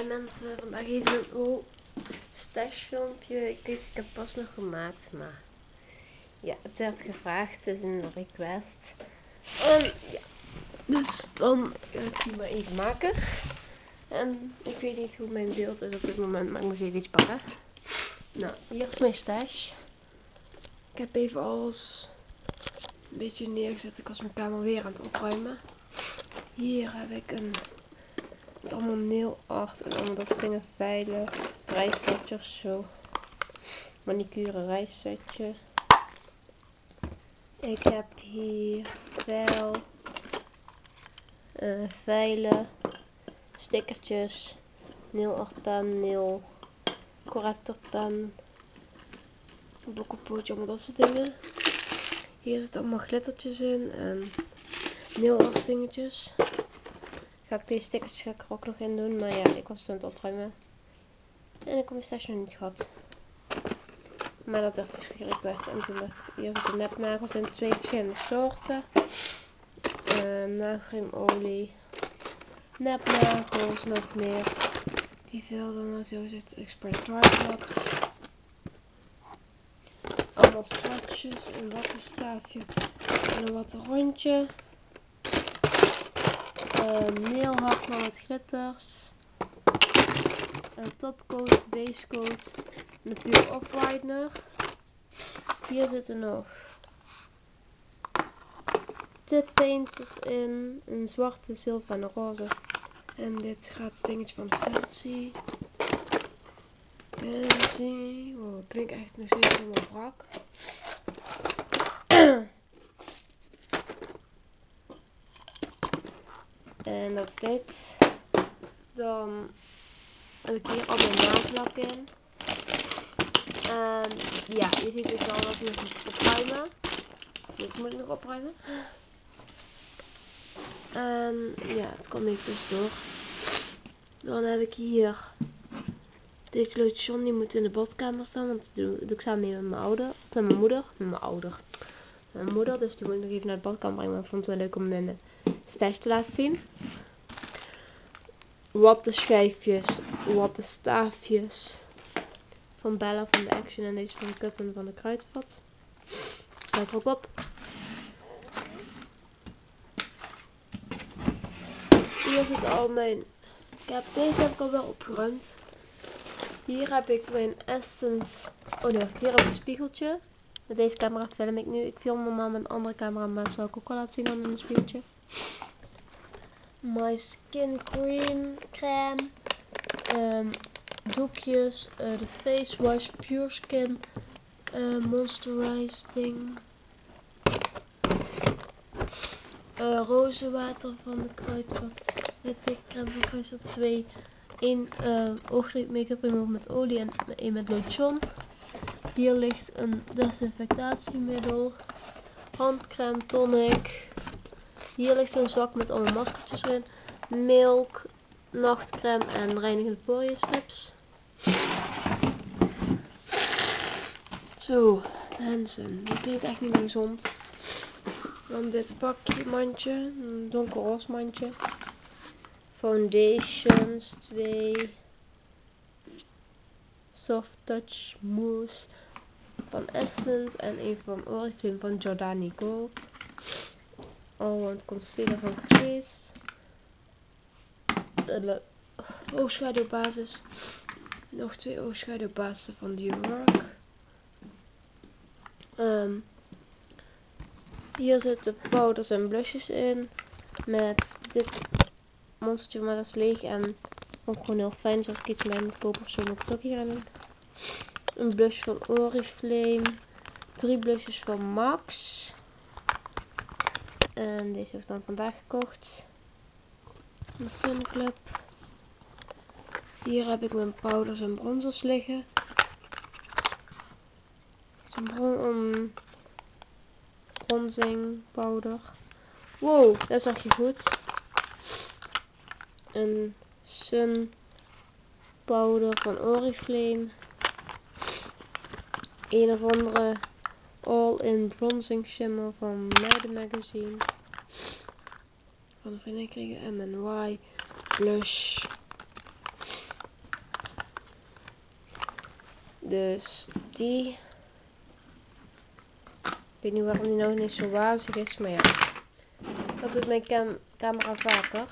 Hi mensen, vandaag even een oh, stash filmpje. Ik, ik heb pas nog gemaakt, maar ja, het werd gevraagd, het is een request. En ja, dus dan ga ik die maar even maken. En ik weet niet hoe mijn beeld is op dit moment, maar ik moet even iets pakken. Nou, hier is mijn stash. Ik heb even alles een beetje neergezet. Ik was mijn kamer weer aan het opruimen. Hier heb ik een allemaal nail art en allemaal dat dingen. Veilen, reissetjes zo. Manicure reissetje. Ik heb hier vel, uh, veilen, stickertjes, nail art pen, nail correctorpen, blokkenpootje, allemaal dat soort dingen. Hier zitten allemaal glittertjes in en nail art dingetjes. Ga ik deze stickers ga ik er ook nog in doen. Maar ja, ik was aan het opruimen. En ik heb mijn station niet gehad. Maar dat dacht ik gerequest. En toen dacht ik, hier zitten nepnagels in twee verschillende soorten. Uh, nagelcremeolie. Nepnagels, nog meer. Die veel dan zo zit expert. Allemaal stratjes, een wattenstaafje en een watten rondje. Nail nailhard met glitters. Een topcoat, basecoat. En een puur off-whitener. Hier zitten nog tip painters in. Een zwarte, zilver en een roze. En dit gaat het dingetje van Fancy. Fancy. Wow, klinkt echt nog steeds helemaal brak. En dat is dit. Dan heb ik hier al mijn in. En ja, je ziet dus al dat ik nog moet opruimen. Dit moet ik nog opruimen. En ja, het komt even tussendoor. Dan heb ik hier deze lotion, die moet in de badkamer staan, want dat doe, ik samen met mijn ouder, met mijn moeder, met mijn ouder, mijn moeder, dus die moet ik nog even naar de badkamer brengen, maar ik vond het wel leuk om in de te laten zien. Wat de schijfjes, wat de staafjes. Van Bella van de Action en deze van Kutten van de Kruidvat. Staat op. Hier zit al mijn... Ik heb, deze heb ik al wel opgeruimd. Hier heb ik mijn Essence... Oh nee, hier heb ik een spiegeltje. Met deze camera film ik nu. Ik film normaal met een andere camera, maar dat zal ik ook wel laten zien dan in een spiegeltje. My Skin Cream crème. Um, doekjes. Uh, de Face Wash Pure Skin. Uh, moisturizing. Uh, rozenwater van de Kruidvat. Witte crème van Kruidvat 2. 1 uh, oogdruk make-up remover met olie en 1 met lotion. Hier ligt een desinfectatiemiddel. Handcrème tonic. Hier ligt een zak met allemaal maskertjes erin. Milk, nachtcreme en reinigende poriënstrips. Zo, mensen. Dit klinkt echt niet meer gezond. Dan dit pakje, mandje. Een donkerroze mandje. Foundations, twee. Soft Touch Mousse van Essence en een van Oriflame van Jordani Gold. Allround Concealer van Catrice. De oogschaduwbasis. Nog twee oogschaduwbasissen van Work. Um, hier zitten powders en blushes in. Met dit monstertje, maar dat is leeg. En ook gewoon heel fijn. Zoals ik iets mee moet kopen zo het ook hier. Een blush van Oriflame. Drie blushes van Max. En deze heb ik dan vandaag gekocht. Een Sun Club. Hier heb ik mijn powders en bronzers liggen. Bron um, bronzing powder. Wow, dat zag je goed. Een Sun powder van Oriflame. Een of andere All-in Bronzing Shimmer van Meiden Magazine. Van de vriendin kregen MNY Blush. Dus die. Ik weet niet waarom die nou niet zo wazig is, maar ja. Dat doet mijn cam camera vaker.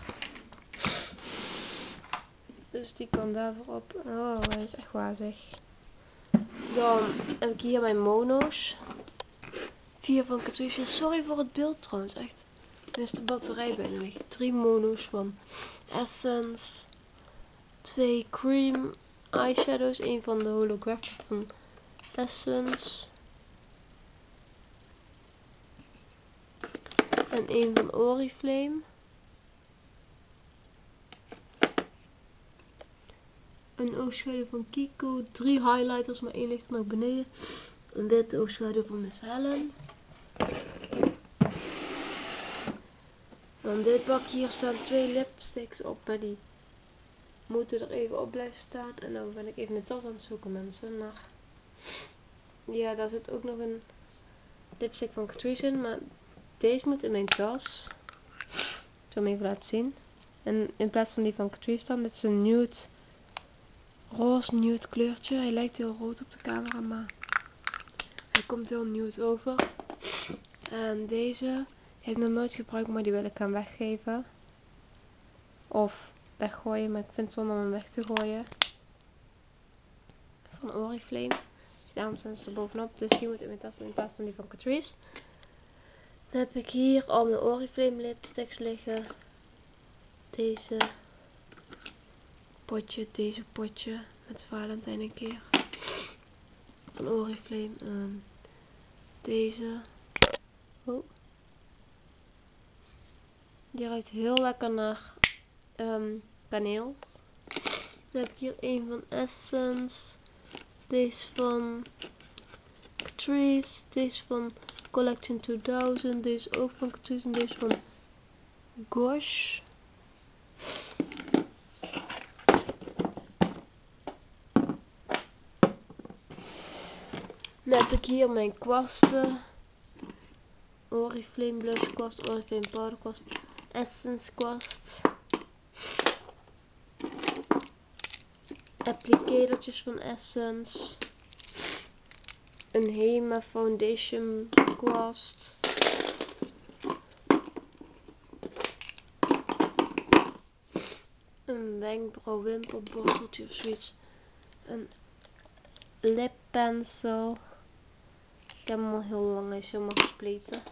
Dus die kan daarvoor op. Oh, hij is echt wazig. Dan heb ik hier mijn mono's. Vier van Catrice. Sorry voor het beeld trouwens, echt. Er is de batterij bijna liggen. Drie mono's van Essence. Twee cream eyeshadows. Een van de holographic van Essence. En een van Oriflame. Een oogschaduw van Kiko. Drie highlighters, maar één ligt nog beneden. Een witte oogschaduw van Miss Helen. Dan dit bakje hier staan twee lipsticks op, maar die moeten er even op blijven staan. En dan ben ik even mijn tas aan het zoeken mensen, maar ja, daar zit ook nog een lipstick van Catrice in, maar deze moet in mijn tas. Ik zal hem even laten zien. En in plaats van die van Catrice dan, dit is een nude, roze nude kleurtje. Hij lijkt heel rood op de camera, maar hij komt heel nude over. En deze heb nog nooit gebruikt, maar die wil ik gaan weggeven. Of weggooien, maar ik vind het zonde om hem weg te gooien. Van Oriflame. Dus daarom staan ze er bovenop. Dus die moet in mijn tas in plaats van die van Catrice. Dan heb ik hier al mijn Oriflame lipsticks liggen. Deze potje, deze potje met Valentijn een keer. Van Oriflame. Um, deze. Oh. Die ruikt heel lekker naar um, kaneel. Dan heb ik hier een van Essence. Deze van Catrice. Deze van Collection 2000. Deze ook van Catrice. En deze van Gosh. Dan heb ik hier mijn kwasten. Oriflame blush kwast, Oriflame powder kwast, Essence kwast. Applicatortjes van Essence. Een Hema Foundation kwast. Een wenkbrauw wimpelborteltje of zoiets. Een lip pencil. Ik heb hem al heel lang, hij is helemaal gespleten.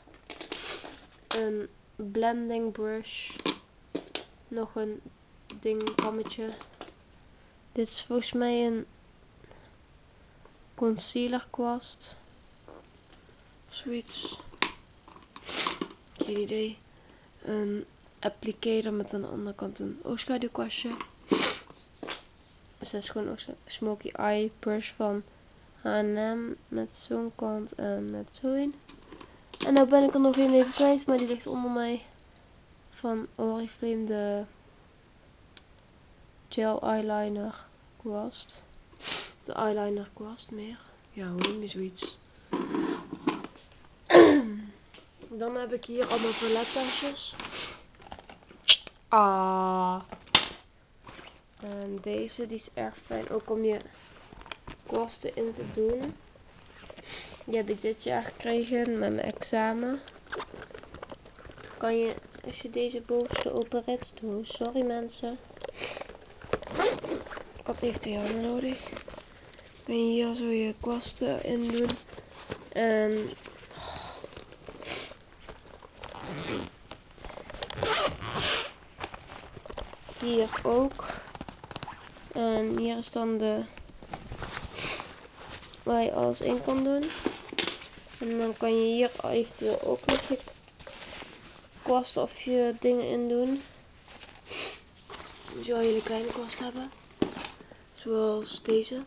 Een blending brush. Nog een ding, kammetje. Dit is volgens mij een concealer kwast. Zoiets. Geen idee. Een applicator met aan de andere kant een oogschaduwkwastje. Dus dat is gewoon een smoky eye brush van H&M met zo'n kant en met zo'n. En nou ben ik er nog in deze kwijt, maar die ligt onder mij van Oriflame de gel eyeliner kwast. De eyeliner kwast meer. Ja, hoe noem je zoiets? Dan heb ik hier allemaal toilettasjes. Ah. En deze, die is erg fijn. Ook om je kwasten in te doen. Die heb ik dit jaar gekregen met mijn examen. Kan je, als je deze bovenste operet doet. Sorry mensen. Wat heeft hij al nodig? Ben je hier zo je kwasten in doen. En hier ook. En hier is dan de waar je alles in kan doen. En dan kan je hier eventueel ook nog je kwast of je dingen in doen. Zo jullie kleine kwast hebben. Zoals deze.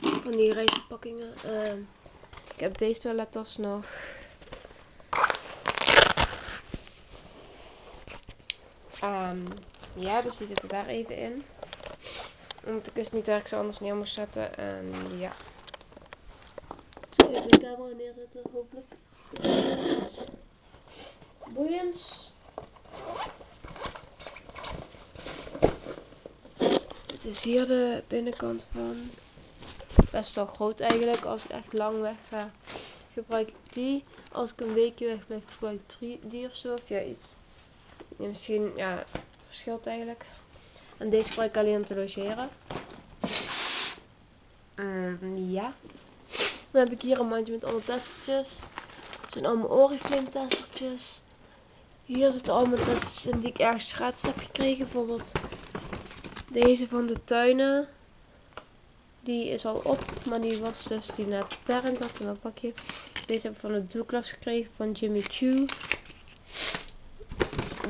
Van die reisverpakkingen. Uh, ik heb deze toilettas nog. Um, ja, dus die zitten daar even in. Omdat ik wist niet waar ik ze anders neer moest zetten. En ja. Even de camera neerzetten, hopelijk. Dit is hier de binnenkant van. best wel groot eigenlijk. Als ik echt lang weg ga, gebruik ik die. Als ik een weekje weg ben, gebruik ik die of zo. Of ja, iets. Ja, misschien, ja, verschilt eigenlijk. En deze gebruik ik alleen om te logeren. Um, ja. Dan heb ik hier een mandje met alle testertjes. Zijn allemaal Oriflame testertjes. Hier zitten allemaal testertjes in die ik ergens gratis heb gekregen. Bijvoorbeeld deze van de tuinen. Die is al op, maar die was dus die net daarin zat in dat pakje. Deze heb ik van de Douglas gekregen van Jimmy Choo.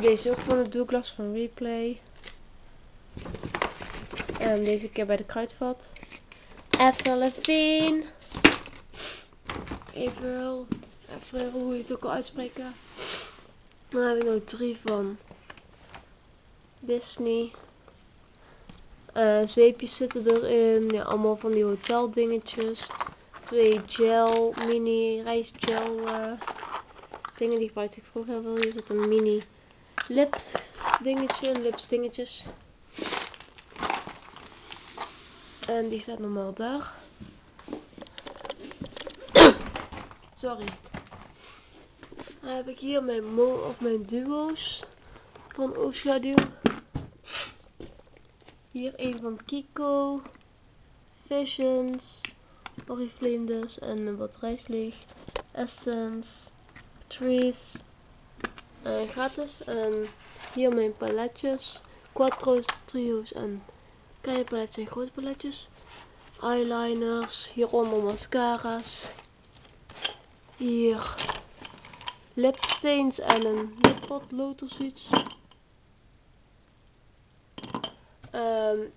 Deze ook van de Douglas van Replay. En deze keer bij de kruidvat. Avril Lavigne. Avril. Avril, hoe je het ook al uitspreken. Dan heb ik nog drie van Disney. Uh, zeepjes zitten erin. Ja, allemaal van die hotel dingetjes. Twee gel, mini rijstgel uh, dingen die gebruikte ik vroeger heel veel. Hier zit een mini lip dingetje, lips dingetjes. En die staat normaal daar. Sorry. Dan heb ik hier mijn of mijn duo's van Oogschaduw. Hier een van Kiko, Visions, Oriflame dus en mijn batterij leeg. Essence, Trees, uh, gratis. En hier mijn paletjes, Quattro's, Trio's en kleine paletjes en grote paletjes. Eyeliners, hieronder mascara's. Hier lipstains en een lippotlood of zoiets. um,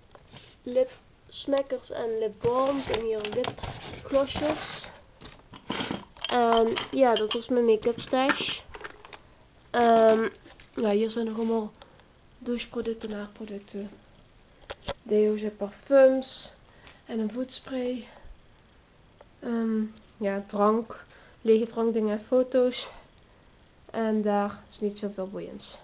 lip smackers en lip balms en hier lipglossjes. En ja, dat was mijn make-up stash. Um, ja, hier zijn nog allemaal doucheproducten, naarproducten, deo's en parfums en een voetspray. Um, ja, drank, lege drankdingen en foto's. En daar is niet zoveel boeiends.